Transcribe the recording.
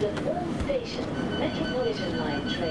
The old Station, Metropolitan Line train.